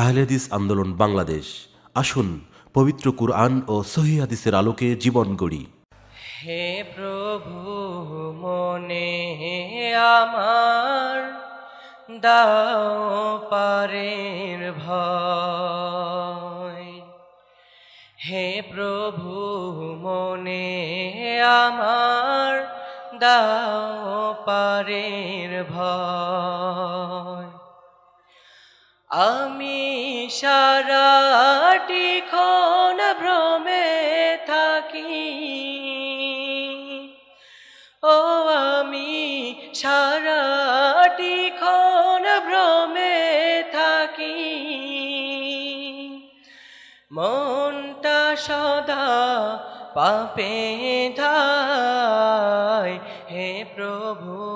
আহলেদিস আন্দোলন বাংলাদেশ। আসুন, পবিত্র কুরআন ও সহি হাদিসের আলোকে জীবন গড়ি। হে প্রভু, মনে আমার দাও পারের হে প্রভু, মনে আমার দাও পারের ভয়। আমি সারাটি ক্ষণ ভ্রমে থাকি। ও আমি সারাটি ক্ষণ ভ্রমে থাকি। মনটা সদা পাপে ধায়। হে প্রভু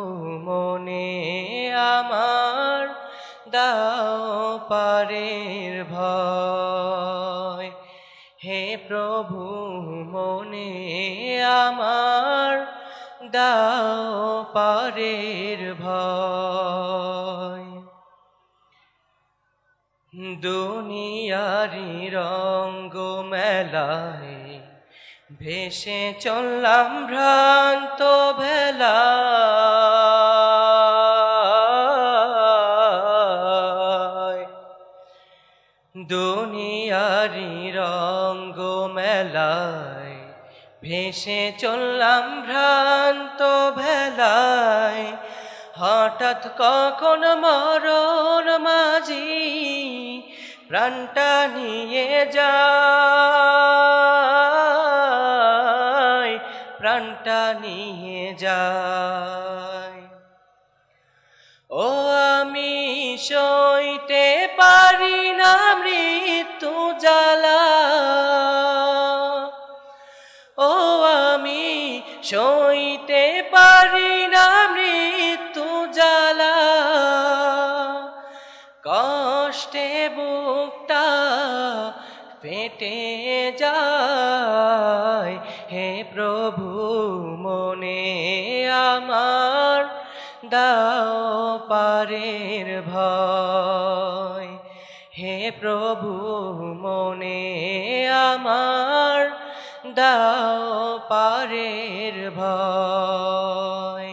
দাও পারের ভয়। হে প্রভু, মনে আমার দাও পারের ভয়। দুনিয়ারি রঙ্গ মেলায় ভেসে চললাম ভ্রান্ত ভেলা। দুনিয়ারি রঙ্গ মেলায় ভেসে চললাম ভ্রান্ত ভেলায়। হঠাৎ কখন মরণ মাঝি প্রাণটা নিয়ে যায়, প্রাণটা নিয়ে যায়। ও আমি সইতে পারি না সইতে পারি না মৃত্যু জ্বালা। কষ্টে বুকটা ফেটে যায়। হে প্রভু, মনে আমার দাও পারের ভয়। হে প্রভু, মনে আমার দাও পারের ভয়।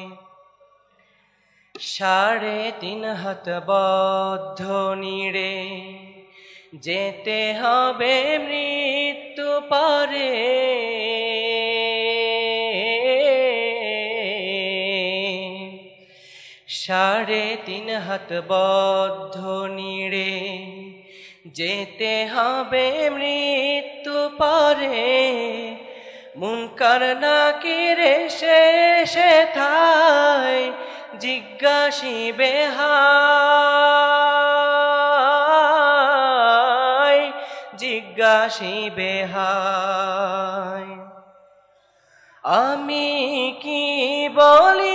তিন হাত বদ্ধ নিড়ে যেতে হবে মৃত্যু পরে। সাড়ে তিন হাত বদ্ধ নিড়ে যেতে হবে মৃত্যু পরে। মুনকার না কিরে শেষে থায় জিজ্ঞাসিবে হায় জিজ্ঞাসিবে হায়। আমি কি বলিব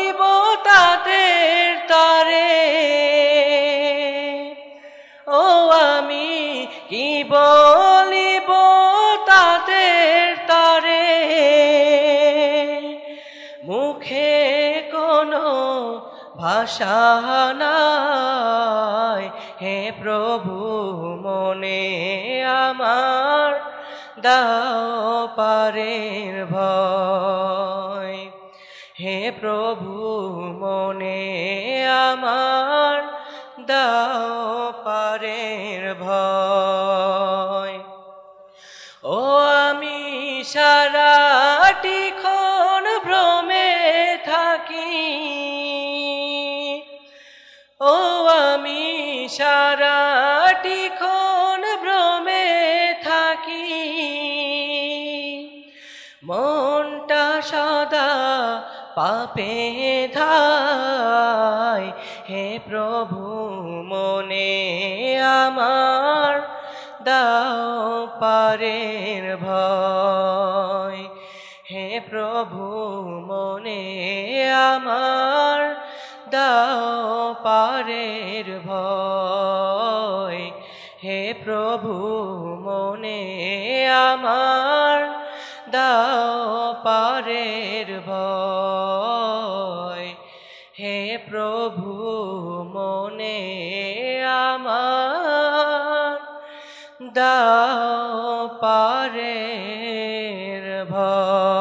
ভাষা হে প্রভু, মনে আমার দাও পারের ভয়। হে প্রভু, মনে আমার দাও পারের ভয়। ও আমি সারাটি সারাটি ক্ষণ ভ্রমে থাকি? মনটা সদা পাপে ধায় হে প্রভু, মনে আমার দাও পারের ভয়। হে প্রভু, মনে আমার দাও পারের ভয়। হে প্রভু মনে আমার দাও পারের ভয়। হে প্রভু মনে আমার দাও পারের ভয়।